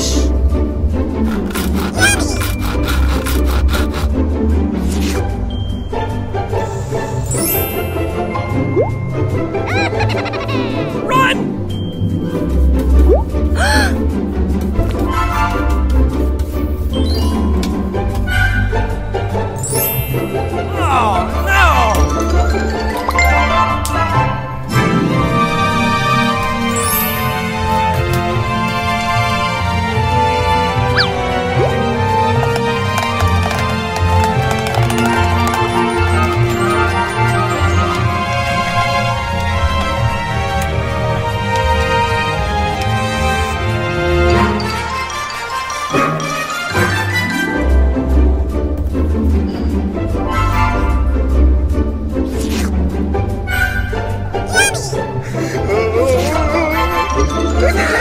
Woo! Yeah.